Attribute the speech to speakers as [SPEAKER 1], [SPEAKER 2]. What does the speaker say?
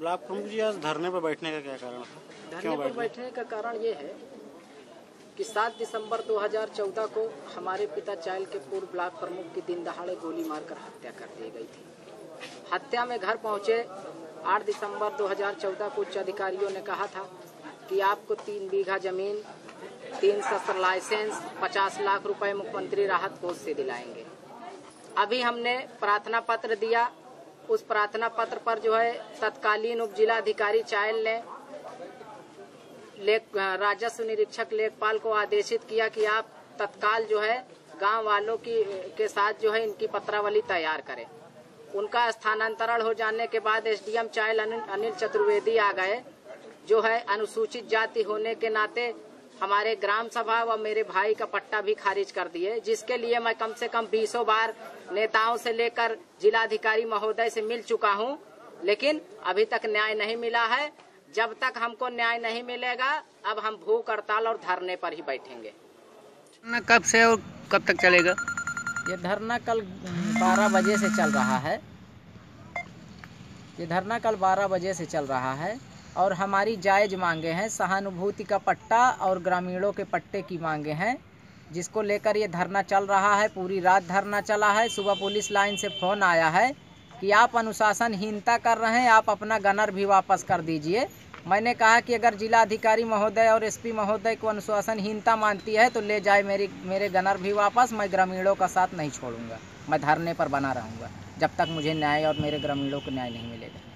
[SPEAKER 1] Block प्रमुख जी आज धरने पर बैठने का क्या कारण था?
[SPEAKER 2] धरने पर बैठने का कारण ये है कि 7 दिसंबर 2014 को हमारे पिता चाइल के पूर्व ब्लॉक प्रमुख की दिन दहाड़े गोली मारकर हत्या कर दी गई थी। हत्या में घर पहुँचे 8 दिसंबर 2014 को उच्च अधिकारियों ने कहा था कि आपको तीन बीघा ज़मीन तीन शस्त्र लाइसेंस 50 लाख रुपए मुख्यमंत्री राहत कोष से दिलाएँगे। अभी हमने प्रार्थना पत्र दिया उस प्रार्थना पत्र पर जो है तत्कालीन उप जिला अधिकारी चायल ने लेख, राजस्व निरीक्षक लेखपाल को आदेशित किया कि आप तत्काल जो है गाँव वालों की, के साथ जो है इनकी पत्रावली तैयार करें। उनका स्थानांतरण हो जाने के बाद एसडीएम चायल अनिल चतुर्वेदी आ गए, जो है अनुसूचित जाति होने के नाते हमारे ग्राम सभा व मेरे भाई का पट्टा भी खारिज कर दिए जिसके लिए मैं कम से कम बीसों बार नेताओं से लेकर जिलाधिकारी महोदय से मिल चुका हूँ। लेकिन अभी तक न्याय नहीं मिला है। जब तक हमको न्याय नहीं मिलेगा अब हम भूख हड़ताल और धरने पर ही बैठेंगे।
[SPEAKER 3] ना कब से और कब तक चलेगा?
[SPEAKER 2] ये धरना कल 12 बजे से चल रहा है। ये धरना कल 12 बजे से चल रहा है। और हमारी जायज़ मांगे हैं, सहानुभूति का पट्टा और ग्रामीणों के पट्टे की मांगे हैं, जिसको लेकर ये धरना चल रहा है, पूरी रात धरना चला है। सुबह पुलिस लाइन से फ़ोन आया है कि आप अनुशासनहीनता कर रहे हैं, आप अपना गनर भी वापस कर दीजिए। मैंने कहा कि अगर जिला अधिकारी महोदय और एसपी महोदय को अनुशासनहीनता मानती है तो ले जाए मेरी, मेरे गनर भी वापस, मैं ग्रामीणों का साथ नहीं छोड़ूँगा। मैं धरने पर बना रहूँगा, जब तक मुझे न्याय और मेरे ग्रामीणों को न्याय नहीं मिलेगा।